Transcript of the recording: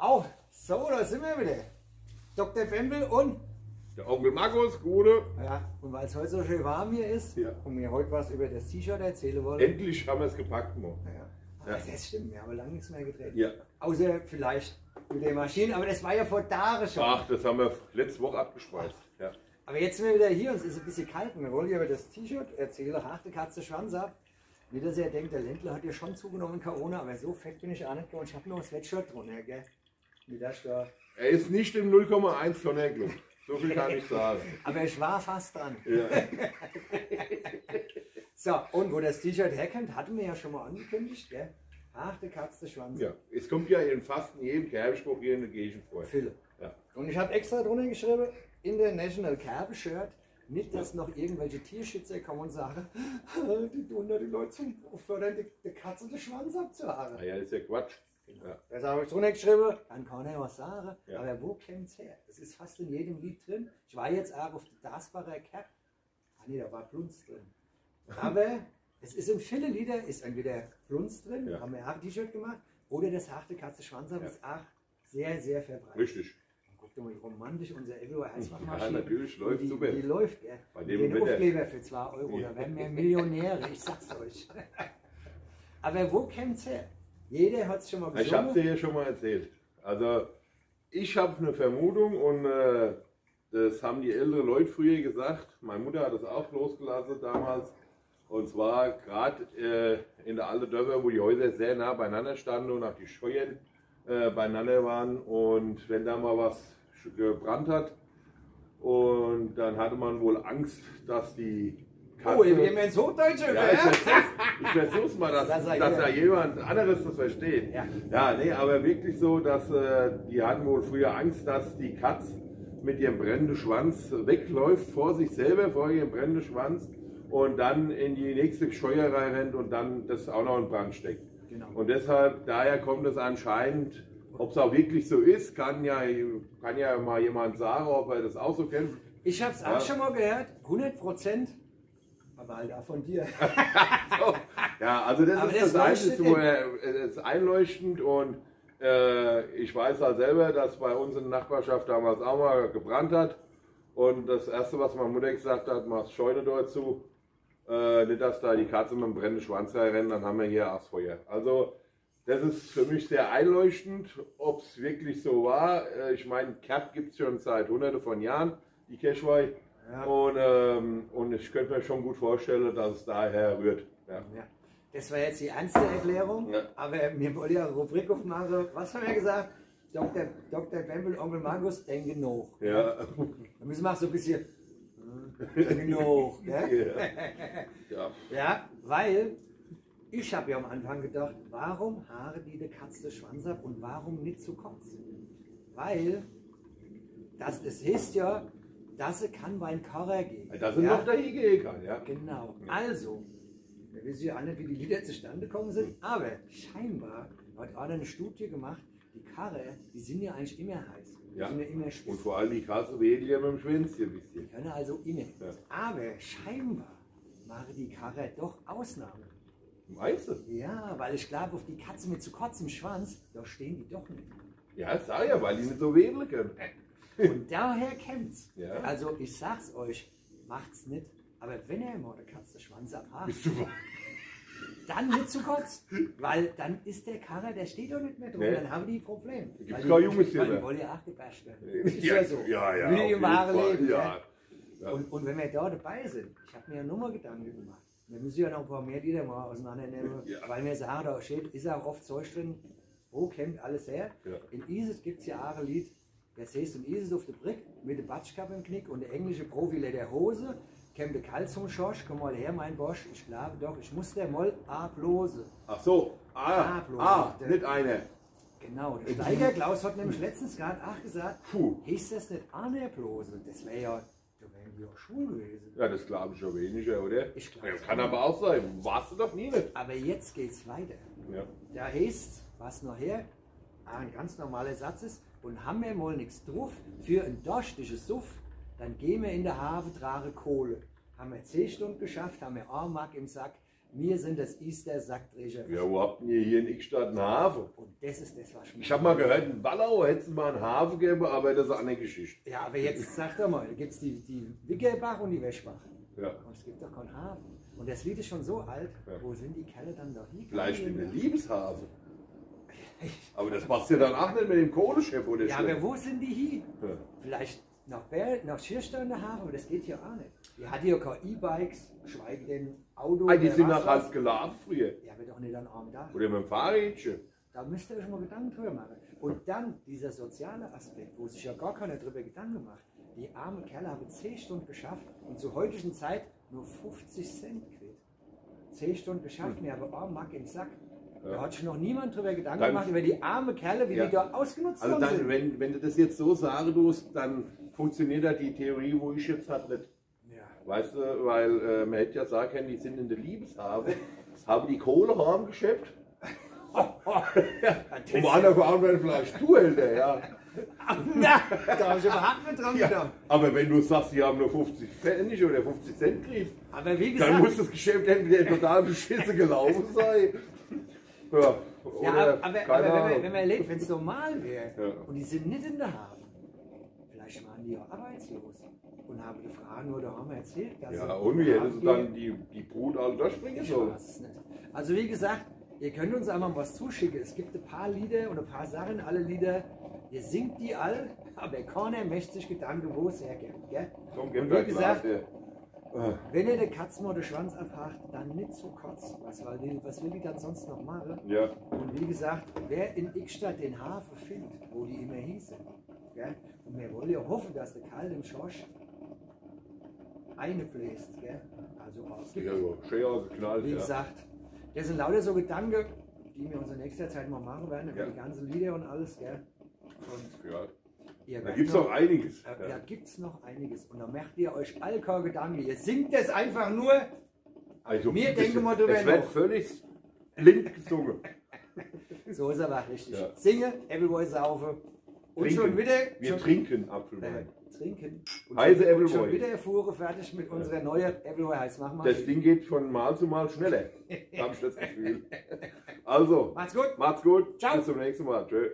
Auch so, da sind wir wieder. Dr. Bembel und Der Onkel Markus, Gute. Ja, und weil es heute so schön warm hier ist Ja. und wir heute was über das T-Shirt erzählen wollen. Endlich haben wir es gepackt, Mo. ja. Ja. das stimmt, wir haben lange nichts mehr gedreht. Ja. Außer vielleicht mit der Maschine, aber das war ja vor Tagen schon. Ach, das haben wir letzte Woche abgespeist. Ja. Aber jetzt sind wir wieder hier und es ist ein bisschen kalt und wir wollen ja über das T-Shirt erzählen. Harte Katze, Schwanz ab. Nicht, dass ihr denkt, der Ländler hat ja schon zugenommen in Corona, aber so fett bin ich auch nicht geworden. Ich habe nur ein Sweatshirt drunter, gell? Der. Er ist nicht im 0,1 Tonner Club. So viel kann ich sagen. Aber ich war fast dran. Ja. So, und wo das T-Shirt herkommt, hatten wir ja schon mal angekündigt, gell? Harte Katze, Schwanz. ja. Es kommt ja in fast in jedem Kerbspruch hier eine Gegend vor. Fülle. Ja. Und ich habe extra drunter geschrieben, International Kerbe Shirt, nicht, dass noch irgendwelche Tierschützer kommen und sagen, die tun da die Leute zum fördern, die, die Katze den Schwanz abzuhauen. Ah ja, ist ja Quatsch. Ja. Das habe ich drunter geschrieben, kann keiner was sagen. Ja. Aber wo kommt's her? Das ist fast in jedem Lied drin. Ich war jetzt auch auf der Dasbacher Cap. Ah nee, da war Plunz drin. Aber es ist in vielen Liedern, ist entweder Plunz drin, Ja. haben wir auch ein T-Shirt gemacht, oder das harte Katze Schwanz Ja. ist auch sehr, sehr verbreitet. Richtig. Guck doch mal, wie romantisch unser Evo heißt. Ja, natürlich, läuft die, super. Die läuft, ja. Bei dem den Wetter. Aufkleber für 2 Euro, Ja. da werden wir Millionäre, ich sag's euch. Aber wo kommt's her? Jeder hat's schon mal Ich habe gesungen. es dir ja schon mal erzählt. Also, ich habe eine Vermutung und äh, das haben die älteren Leute früher gesagt. Meine Mutter hat es auch losgelassen damals. Und zwar gerade äh, in der alten Dörfer, wo die Häuser sehr nah beieinander standen und auch die Scheuern äh, beieinander waren. Und wenn da mal was gebrannt hat, und dann hatte man wohl Angst, dass die Oh, wir gehen ins Hochdeutsche, ja, ich versuch's, ich versuch's mal, dass, Das dass hier. jemand anderes das versteht. Ja. ja, nee, aber wirklich so, dass äh, die hatten wohl früher Angst, dass die Katz mit ihrem brennenden Schwanz wegläuft vor sich selber, vor ihrem brennenden Schwanz und dann in die nächste Scheuerei rennt und dann das auch noch in Brand steckt. Genau. Und deshalb, daher kommt es anscheinend, ob es auch wirklich so ist, kann ja, kann ja mal jemand sagen, ob er das auch so kennt. Ich hab's auch Ja. schon mal gehört, 100 Prozent, aber halt auch von dir. So, ja, also das Aber ist das Einzige, wo er ist einleuchtend und äh, ich weiß halt selber, dass bei uns in der Nachbarschaft damals auch mal gebrannt hat und das erste, was meine Mutter gesagt hat, machst Scheune dort zu, äh, nicht, dass da die Katze mit dem brennenden Schwanz rennt, dann haben wir hier Aschfeuer. Also das ist für mich sehr einleuchtend, ob es wirklich so war. Äh, ich meine, Cap gibt es schon seit hunderte von Jahren, die Keschwei. Ja. Und, ähm, und ich könnte mir schon gut vorstellen, dass es daher rührt. Ja. Ja. Das war jetzt die ernste Erklärung, Ja. aber wir wollen ja eine Rubrik aufmachen. Was haben wir gesagt? Dr. Dr. Bembel, Onkel Markus, denke noch. Ja. Da müssen wir auch so ein bisschen. Denke noch. Gell? ja. Ja, weil ich habe ja am Anfang gedacht, warum haare die der Katze Schwanz ab und warum nicht zu kurz? Weil das, das heißt ja, sie kann bei einem Karrer gehen. Da sind ja? noch der Hege kann, ja. Genau. Also, wir wissen ja auch nicht, wie die Lieder zustande gekommen sind, aber scheinbar hat einer eine Studie gemacht, die Karre, die sind ja eigentlich immer heiß. Die Ja. sind ja immer Und spitz. vor allem die Katze wedelt ja mit dem Schwänzchen ein bisschen. Die können also immer. Ja. Aber scheinbar machen die Karre doch Ausnahmen. Meinst du? Ja, weil ich glaube, auf die Katze mit zu kurzem Schwanz, da stehen die doch nicht. Ja, sag ja, weil die nicht so wedeln können. Und daher kämmt's. Ja. Also ich sag's euch, macht's nicht. Aber wenn ihr mal eine Katze Schwanz du dann nicht zu kurz. Weil dann ist der Karre, der steht doch nicht mehr drin. Nee. Dann haben die Probleme. gibt's Weil keine die- Jungs weil hier, Die ne? wollen ja auch gebasht werden. Ist ja, ja so. ja, ja, Wie auf im wahren Fall, Leben. ja. Ja. Und, und wenn wir da dabei sind, ich habe mir ja nur mal Gedanken gemacht. Wir müssen ja noch ein paar mehr Lieder mal auseinandernehmen, weil wir sagen, da steht, ist auch oft Zeug drin, wo kommt alles her. In Isis gibt es ja auch ein Lied, das heißt in Isis auf der Brick mit der Batschkappe im Knick und der englische Profi der Hose, kommt der Kalt zum Schorsch, komm mal her, mein Bosch, ich glaube doch, ich muss der Moll ablose. Ach so, ah, bloß ah, der- nicht einer. Genau, der Steiger Klaus hat nämlich letztens gerade auch gesagt, Puh. hieß das nicht Anerblose? Das wäre ja, da wären wir ja schwul gewesen. Ja, das glaube ich schon weniger, oder? Ich glaub ja, kann auch. aber auch sein. Warst du doch nie nicht. Aber jetzt geht's weiter. Ja. Da heißt, was noch her, ein ganz normaler Satz ist, und haben wir mal nichts drauf für ein dorstiges Suff, dann gehen wir in der Hafe trage Kohle. Haben wir 10 Stunden geschafft, haben wir Mark im Sack, Wir sind das Easter Sackträger. Ja, wo habt ihr hier in Ickstadt einen Hafen? Und das ist das, was Ich habe mal gehört, in Wallau hätte es mal einen Hafen gegeben, aber das ist eine Geschichte. Ja, aber jetzt sag doch mal, da gibt es die, die Wickelbach und die Wäschbach. Ja. Und es gibt doch keinen Hafen. Und das Lied ist schon so alt. Ja. Wo sind die Kerle dann doch hier? Vielleicht in der Liebeshafen. Aber das passt ja dann auch nicht mit dem Kohleschiff oder Ja, aber wo sind die hier? Ja. Vielleicht nach, Ber nach Schierstein der Hafen, aber das geht hier auch nicht. Die hat hier keine E-Bikes, geschweige denn Auto. Ah, die sind nach was. halt gelaufen früher. Ja, aber doch nicht an einem Dach. Oder mit dem Fahrrädchen. Da müsst ihr euch mal Gedanken drüber machen. Und dann dieser soziale Aspekt, wo sich ja gar keiner drüber Gedanken macht. Die armen Kerle haben 10 Stunden geschafft und zur heutigen Zeit nur 50 Cent kriegt. 10 Stunden geschafft, mir aber einen Mark im Sack. Da hat sich noch niemand drüber Gedanken Dann- gemacht, über die armen Kerle, wie Ja. die da ausgenutzt Also dann, sind. wenn, wenn du das jetzt so sagen tust, dann funktioniert ja die Theorie, wo ich jetzt halt nicht. Ja. Weißt du, weil äh, man hätte ja sagen können, die sind in der Liebeshafen, haben die Kohle haben geschäppt. Das Um ist- andere verantworten vielleicht du, Alter, ja. Na, da habe ich überhaupt nicht dran gedacht. Aber wenn du sagst, die haben nur 50 Pfennig oder 50 Cent gekriegt, dann muss das Geschäft entweder total beschissen gelaufen sein. Ja, ja, aber, aber, wenn, man, wenn man erlebt, wenn es normal wäre Ja. und die sind nicht in der Hafen, vielleicht waren die ja arbeitslos und haben die Fragen nur daheim erzählt. dass Ja, sie und wie du Hafen dann die, die Brut alle durchspringen Ich sollen? Also wie gesagt, ihr könnt uns einmal was zuschicken. Es gibt ein paar Lieder und ein paar Sachen, alle Lieder. Ihr singt die all, aber keiner möchte sich Gedanken, wo es hergeht. Gell? Komm, Und wie da gesagt, Glas, ja. Wenn ihr den Katzen oder den Schwanz abhakt, dann nicht so kurz. Was, die, was will die dann sonst noch machen? Ja, Und wie gesagt, wer in Ickstadt den Hafen findet, wo die immer hießen, gell? und wir wollen ja hoffen, dass der Karl im Schorsch eine bläst. Gell? Also auch ja, ja, schön geknallt, wie gesagt, das sind lauter so Gedanken, die wir uns in nächster Zeit mal machen werden, über Ja. die ganzen Lieder und alles, gell? Und ja. Ihr Da gibt es noch- einiges. äh, Ja. Da gibt es noch einiges. Und da macht ihr euch all keine Gedanken. Ihr singt es einfach nur. Also, es- denken mal drüber Es wird völlig blind gesungen. So ist aber richtig. Ja. Singe, Everyboy saufe. Und Trinken. schon wieder. Wir schon, trinken äh, Apfelwein. trinken. Und Heiße schon, und schon wieder Erfuhre fertig mit unserer neuen Everyboy heiß. Mach mal. Das Ding geht von Mal zu Mal schneller. Habe ich das Gefühl. Also, Macht's gut. macht's gut. Ciao. Bis zum nächsten Mal. Tschö.